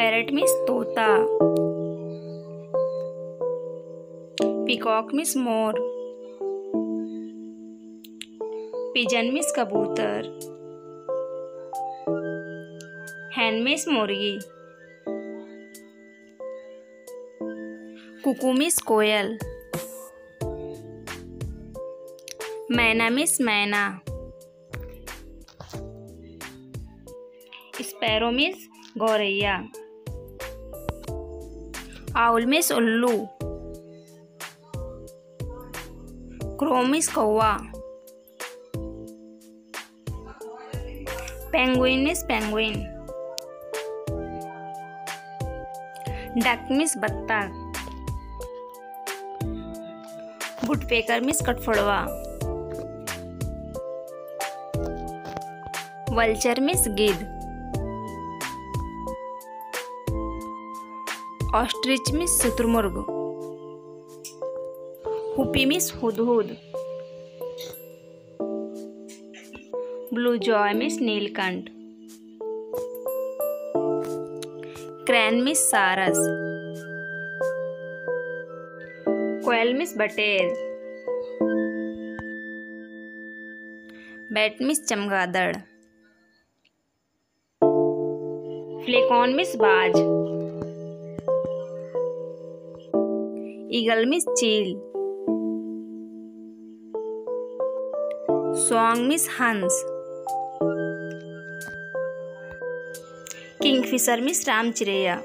Parrot means तोता। Peacock means मोर। Pigeon means कबूतर। हैन मिस मुर्गी। कुकू मिस कोयल। मैना मिस मैना। स्पैरो मिस गौरैया। आउल मिस उल्लू क्रो मिस कौवा। Penguin means penguin. Duck means बत्तख वुडपेकर मिस कटफड़वा वल्चर मिस गिद्ध। ऑस्ट्रिच मिस शत्रुमुर्ग। हुपी मिस हुदहुद। ब्लू जॉय मिस नीलकंठ। क्रैन मिस सारस। कोयल मिस बटेर। बैट मिस चमगादड़। फ्लेकॉन मिस बाज। सॉन्ग मिस हंस किंगफिशर मिस राम चिड़ैया